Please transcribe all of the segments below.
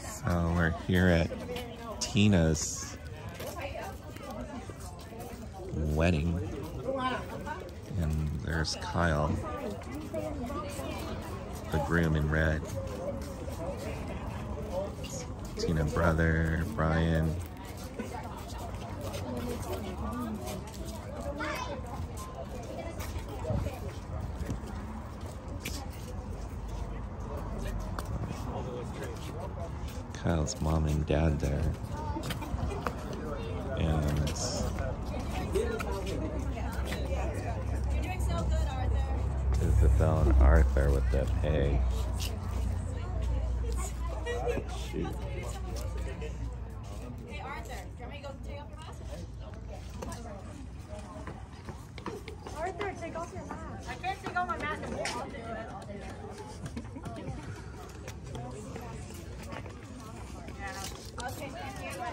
So we're here at Tina's wedding. And there's Kyle, the groom in red. Tina brother, Brian. Kyle's mom and dad there. And Isabel and Arthur with the pig. Shoot. Hey Arthur, do you want me to go take off your mask? Arthur, take off your mask. I can't take off my mask.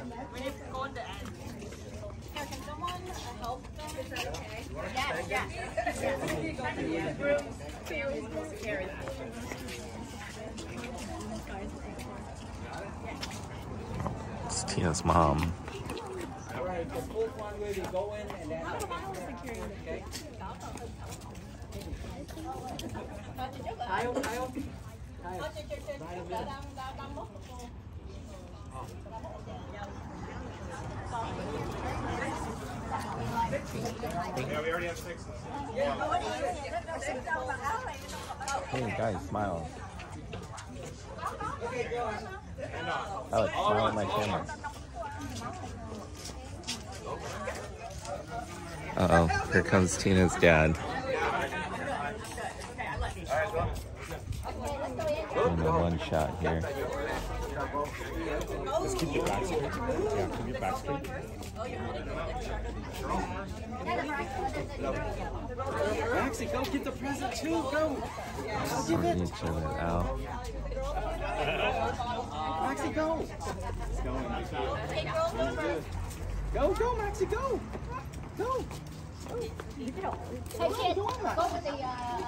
We need to go in the end. Here, can someone uh, help them? Is that okay? Yes, yes. yes. Room two is supposed to carry that. It's Tina's mom. Alright, the fourth one where we go in and then. Okay. Tayo, tayo. Tayo. Hey guys, smile. Alex, smile at my camera. Uh oh, here comes Tina's dad. One shot here. Just keep your back straight. Yeah, keep your back straight. Maxie, go get the present too, go. Sorting each other out. Maxie, go. Go, go, Maxie, go. Go. Hey kid, go with the, uh,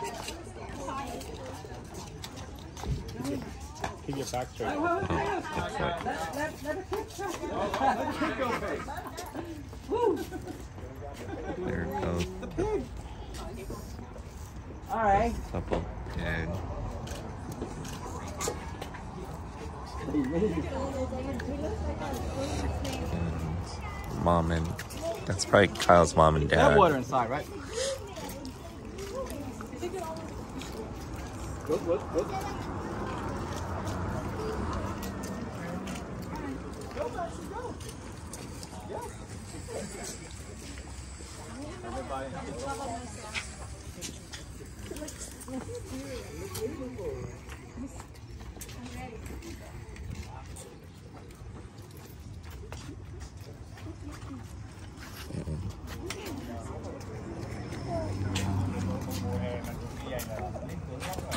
Keep your back straight. Looks like there it goes. Alright. Couple dead. And mom and that's probably Kyle's mom and That dad. water inside, right? Look, look, look. go. Yeah. Everybody. Yeah, yeah.